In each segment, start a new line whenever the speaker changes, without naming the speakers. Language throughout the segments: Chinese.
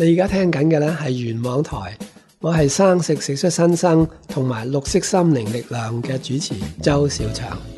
你而家聽緊嘅呢係原網台，我係生食食出新生同埋綠色心灵力量嘅主持周小祥。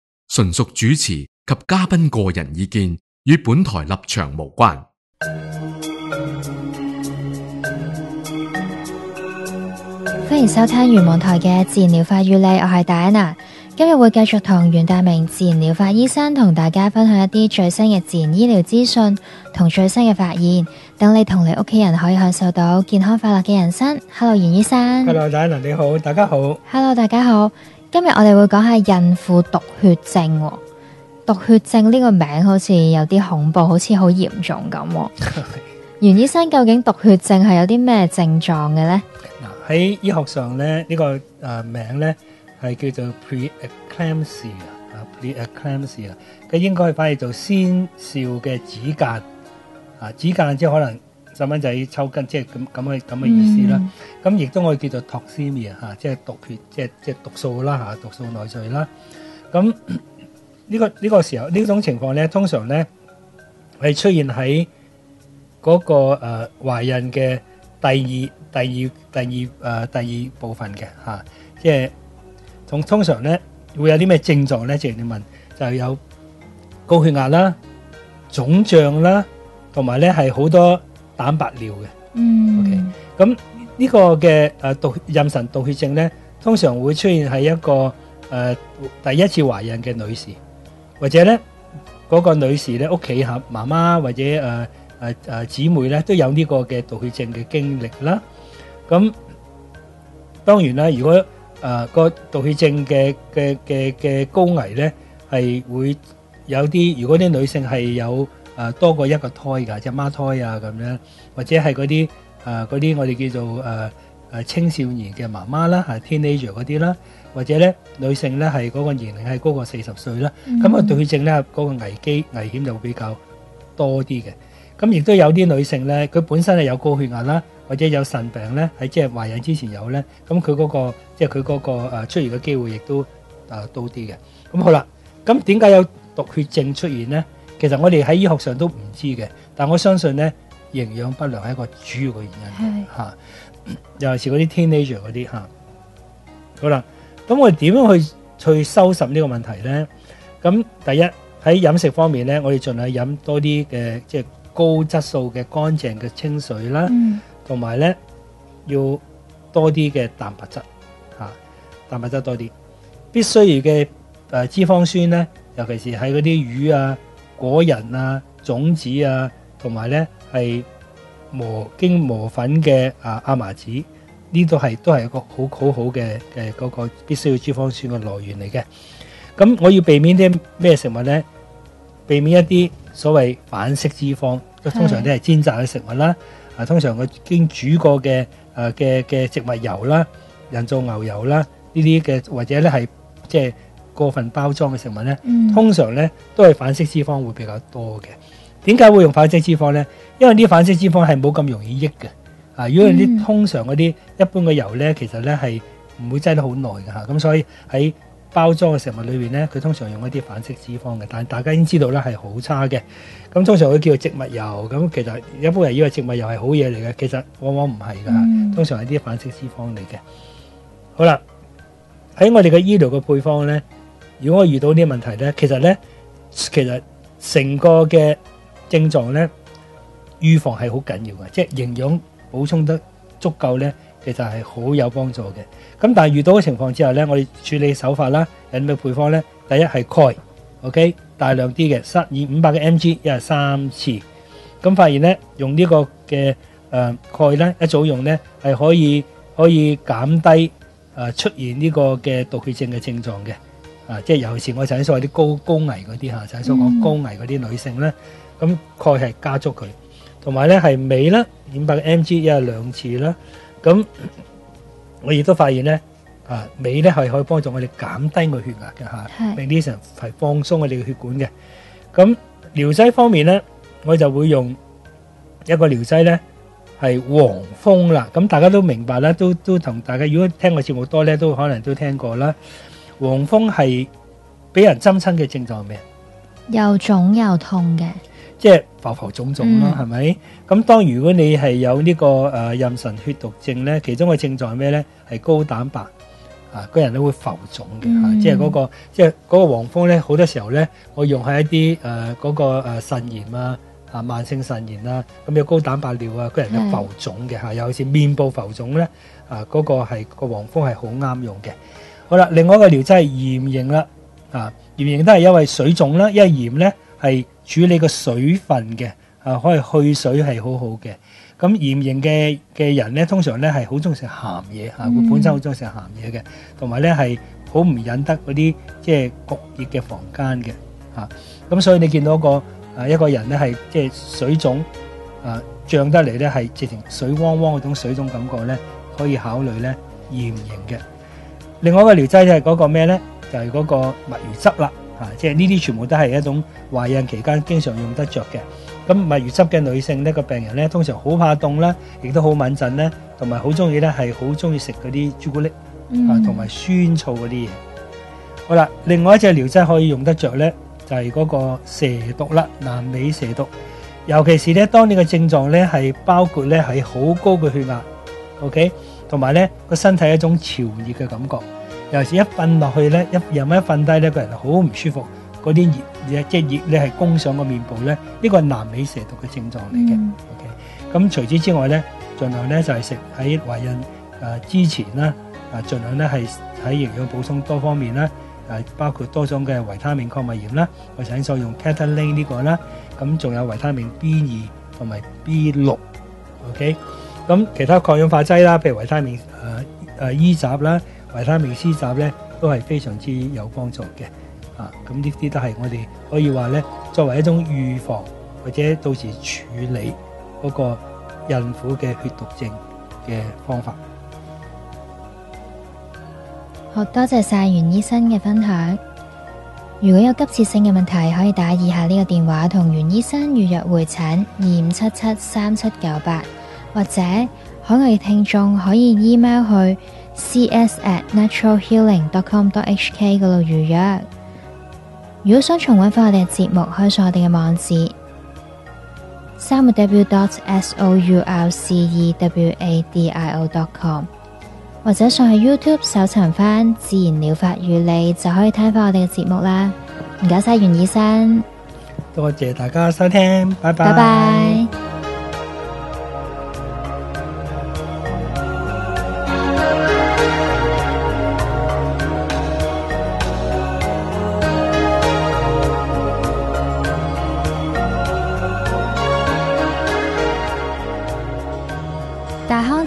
純屬主持及嘉賓個人意見，與本台立場無關。
歡迎收聽元網台嘅自然療法與你，我係戴安娜。今日會繼續同袁大明自然療法醫生同大家分享一啲最新嘅自然醫療資訊同最新嘅發現，等你同你屋企人可以享受到健康快樂嘅人生。Hello，袁醫生。
Hello，戴安娜你好，大家好。
Hello，大家好。今日我哋會講下孕婦毒血症喎。毒血症呢個名好似有啲恐怖，好似好嚴重咁喎。袁醫生，究竟毒血症係有啲咩症狀嘅呢？
嗱喺醫學上咧，呢、個誒名咧係叫做 preeclampsia 啊，preeclampsia，佢應該翻譯做先兆嘅子癇啊，子癇即係可能細蚊仔抽筋，即係咁咁嘅咁嘅意思啦。咁亦、都可以叫做 toxemia 嚇，即係毒血，即係即係毒素啦嚇，毒素內聚啦。咁呢、個呢、個時候呢種情況咧，通常咧係出現喺嗰、個誒、懷孕嘅第二、第二、第二誒、第二部分嘅嚇、即係通通常咧會有啲咩症狀咧？即係你問就有高血壓啦、腫脹啦，同埋咧係好多蛋白尿嘅。
嗯，OK，
咁呢個嘅誒毒妊娠毒血症咧，通常會出現喺一個誒、呃第一次懷孕嘅女士，或者咧嗰、個女士咧屋企嚇媽媽或者誒誒誒姊妹咧都有呢個嘅毒血症嘅經歷啦。咁當然啦，如果誒、呃個毒血症嘅嘅嘅嘅高危咧，係會有啲，如果啲女性係有誒、呃多過一個胎㗎，即係孖胎啊咁樣，或者係嗰啲誒嗰啲我哋叫做誒誒、呃青少年嘅媽媽啦，係 teenager 嗰啲啦，或者咧女性咧係嗰個年齡係高過四十歲啦，咁啊对血症咧嗰、個危機危險就會比較多啲嘅。咁亦都有啲女性咧，佢本身係有高血壓啦，或者有腎病咧，喺即係懷孕之前有咧，咁佢嗰個即係佢嗰個誒出現嘅機會亦都誒多啲嘅。咁好啦，咁點解有毒血症出現咧？其實我哋喺醫學上都唔知嘅，但我相信咧營養不良係一個主要嘅原因嚇，尤其是嗰啲 teenager 嗰啲嚇。好啦，咁我哋點樣去去收拾呢個問題咧？咁第一喺飲食方面咧，我哋盡量飲多啲嘅即係高質素嘅乾淨嘅清水啦，
嗯
同埋咧要多啲嘅蛋白質嚇、蛋白質多啲。必須要嘅誒脂肪酸咧，尤其是喺嗰啲魚啊、果仁啊、種子啊，同埋咧係磨經磨粉嘅啊亞麻籽，呢度係都係一個好好好嘅嘅嗰個必須要脂肪酸嘅來源嚟嘅。咁我要避免啲咩食物咧？避免一啲所謂反式脂肪，通常都係煎炸嘅食物啦。啊，通常佢經煮過嘅誒嘅嘅植物油啦、人造牛油啦，呢啲嘅或者咧係即係過分包裝嘅食物咧，
嗯
通常咧都係反式脂肪會比較多嘅。點解會用反式脂肪咧？因為啲反式脂肪係冇咁容易抑嘅。啊，如果你啲
嗯
通常嗰啲一般嘅油咧，其實咧係唔會擠得好耐嘅嚇。咁所以喺包裝嘅食物裏邊咧，佢通常用一啲反式脂肪嘅，但係大家已經知道咧係好差嘅。咁通常佢叫做植物油，咁其實一般人以為植物油係好嘢嚟嘅，其實往往唔係㗎。
嗯
通常係啲反式脂肪嚟嘅。好啦，喺我哋嘅醫療嘅配方咧，如果我遇到呢啲問題咧，其實咧，其實成個嘅症狀咧，預防係好緊要嘅，即係營養補充得足夠咧，其實係好有幫助嘅。咁但係遇到嘅情況之下咧，我哋處理手法啦，有咩配方咧？第一係鈣，OK，大量啲嘅，三以五百嘅 mg 一日三次。咁發現咧，用呢個嘅誒鈣咧，一早用咧係可以可以減低誒、出現呢個嘅毒血症嘅症狀嘅。啊，即係尤其是我頭先所謂啲高高危嗰啲嚇，頭先所講高危嗰啲女性咧，咁鈣係加足佢，同埋咧係鎂啦，五百 mg 一日兩次啦。咁我亦都發現咧，啊鎂咧係可以幫助我哋減低個血壓嘅嚇，
係
令啲人係放鬆我哋嘅血管嘅。咁療劑方面咧，我就會用一個療劑咧係黃蜂啦。咁大家都明白啦，都都同大家如果聽過節目多咧，都可能都聽過啦。黃蜂係俾人針親嘅症狀係咩？
又腫又痛嘅，
即係浮浮腫腫啦，
嗯
係咪、咁當如果你係有呢、個誒、呃、妊娠血毒症咧，其中嘅症狀係咩咧？係高蛋白啊，個人都會浮腫嘅、
嗯
啊即係嗰、個即係嗰個黃蜂咧，好多時候咧，我用喺一啲誒嗰個誒腎炎啊。啊，慢性腎炎啊，咁有高蛋白尿啊，個人有浮腫嘅嚇，尤其是面部浮腫咧，啊嗰、個係個黃蜂係好啱用嘅。好啦，另外一個療劑係鹽型啦，啊鹽型都係因為水腫啦，因為鹽咧係處理個水分嘅，啊可以去水係好好嘅。咁鹽型嘅嘅人咧，通常咧係好中意食鹹嘢嚇，
嗯
佢本身好中意食鹹嘢嘅，同埋咧係好唔忍得嗰啲即係焗熱嘅房間嘅嚇。咁、所以你見到個啊一個人咧係即係水腫啊脹得嚟咧係直情水汪汪嗰種水腫感覺咧，可以考慮咧鹽型嘅。另外一個療劑就係嗰個咩咧？就係、嗰個墨魚汁啦，嚇、即係呢啲全部都係一種懷孕期間經常用得着嘅。咁墨魚汁嘅女性呢個病人咧，通常好怕凍啦，亦都好敏陣咧，同埋好中意咧係好中意食嗰啲朱古力。
嗯
啊，同埋酸醋嗰啲嘢。好啦，另外一隻療劑可以用得着咧，就係、嗰個蛇毒啦，南美蛇毒。尤其是咧，當你嘅症狀咧係包括咧係好高嘅血壓，OK，同埋咧個身體一種潮熱嘅感覺。尤其是一瞓落去咧，一任一瞓低咧，個人好唔舒服，嗰啲熱即係熱咧係攻上個面部咧，呢個係南美蛇毒嘅症狀嚟嘅。
嗯。
OK，咁除此之外咧，尽量咧就係食喺懷孕誒、呃之前啦，啊尽量咧係喺營養補充多方面啦，誒、包括多種嘅維他命礦物鹽啦，我頭先所用 Catalin 呢個啦，咁仲有維他命 B 二同埋 B 六，OK，咁其他抗氧化劑啦，譬如維他命诶诶 E 集啦，維他命 C 集咧，都係非常之有幫助嘅，啊，咁呢啲都係我哋可以話咧，作為一種預防或者到時處理嗰個孕婦嘅血毒症嘅方法。
好多謝晒袁醫生嘅分享。如果有急切性嘅問題，可以打以下呢個電話同袁醫生預約會診二五七七三七九八，或者海外嘅聽眾可以 email 去 cs at naturalhealing dot com dot hk 嗰度預約。如果想重溫翻我哋嘅節目，可以上我哋嘅網址三個 w dot s o u r c e w a d i o dot com。或者上去 YouTube 搜尋翻自然療法與你，就可以聽翻我哋嘅節目啦。唔該晒袁醫生，
多謝大家收聽，拜拜。
拜拜。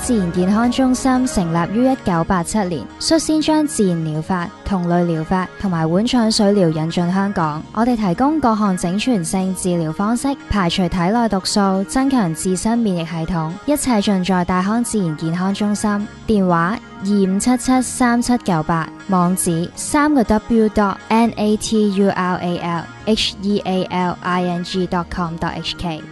自然健康中心成立於一九八七年，率先將自然療法、同類療法同埋碗腸水療引进香港。我哋提供各項整全性治療方式，排除體內毒素，增強自身免疫系統，一切盡在大康自然健康中心。電話二五七七三七九八，網址三個 W dot N A T U R A L H E A L I N G dot com dot H K。